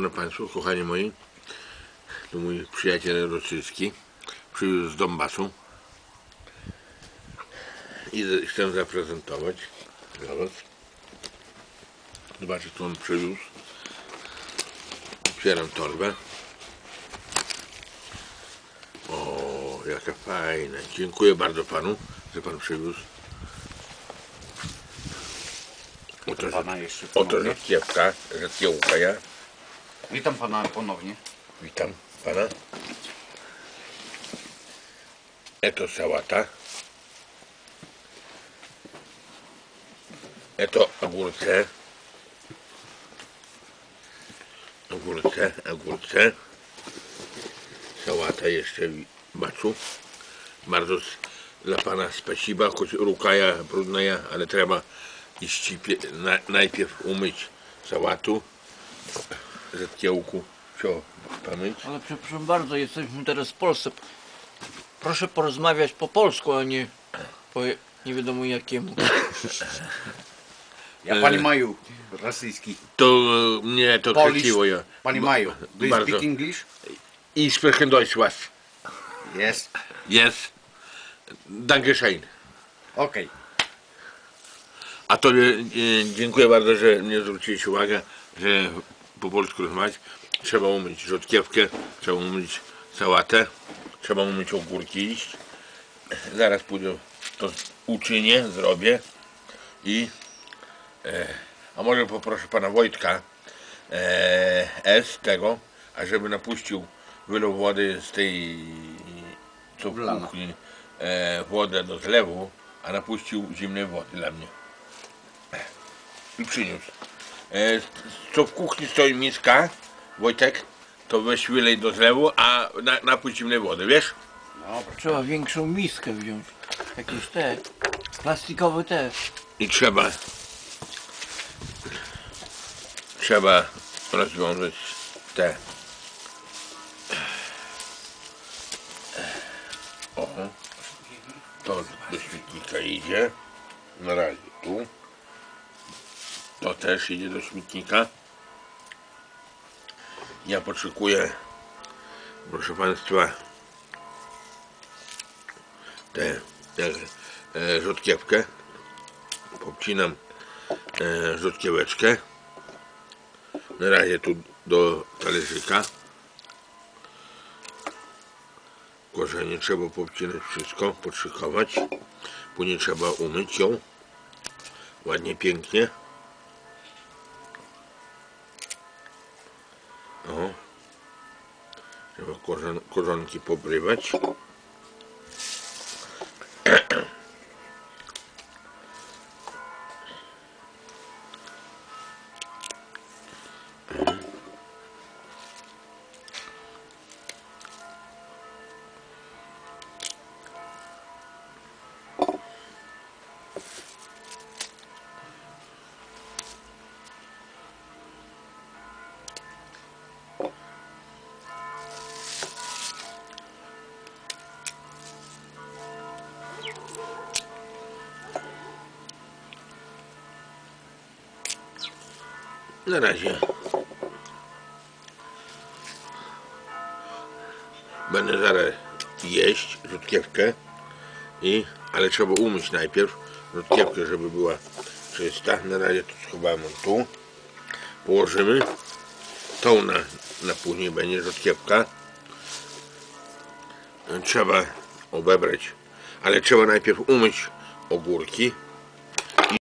Szanowni Państwo, kochani moi, to mój przyjaciel rosyjski przywiózł z Donbasu i chcę zaprezentować dla Was. Zobaczcie, co on przywiózł. Otwieram torbę. O, jaka fajna. Dziękuję bardzo Panu, że Pan przywiózł. Oto, oto ponownie. rzodkiewka, rzodkiełka ja. Witam pana ponownie. Witam pana. Eto sałata. Eto ogórce. Ogórce, ogórce. Sałata jeszcze baczu. Bardzo dla pana spasiba, choć ruka ja brudna ja, ale trzeba iść pie- na, najpierw umyć sałatu. Rzadkiełku. Co, pamięć? Ale przepraszam bardzo, jesteśmy teraz w Polsce. Proszę porozmawiać po polsku, a nie po nie wiadomo jakiemu. Ja pani Maju, rosyjski. To e, mnie to Polish. kręciło ja. Pani Maju, do you bardzo. speak English? I sprechen Deutsch was. Yes. Yes. Dankeschön. Okej. A tobie e, dziękuję bardzo, że mnie zwróciłeś uwagę, że po polsku rozmawiać. Trzeba umyć rzodkiewkę, trzeba umyć sałatę, trzeba umyć ogórki iść. Zaraz pójdę, to uczynię, zrobię i e, a może poproszę pana Wojtka e, S tego, ażeby napuścił wylew wody z tej co w Wlana. kuchni e, wodę do zlewu, a napuścił zimnej wody dla mnie i przyniósł. E, co w kuchni stoi miska, Wojtek, to weź wylej do zlewu, a na, napój zimnej wody, wiesz? Dobra. Trzeba większą miskę wziąć. Jakieś te plastikowe te. I trzeba trzeba rozwiązać te o to do śmietnika idzie na razie tu to też idzie do śmietnika. Ja potrzebuję proszę Państwa tę e, rzodkiewkę. Obcinam e, rzodkieweczkę. Na razie tu do talerzyka. Korzenie trzeba poobcinać wszystko podszykować później trzeba umyć ją. Ładnie, pięknie o trzeba korzon, korzonki pobrywać Na razie. Będę zaraz jeść rzutkiewkę i ale trzeba umyć najpierw rzutkiewkę, żeby była czysta. Na razie to schowamy tu. Położymy. Tą na, na później będzie rzutkiewka. Trzeba obebrać, ale trzeba najpierw umyć ogórki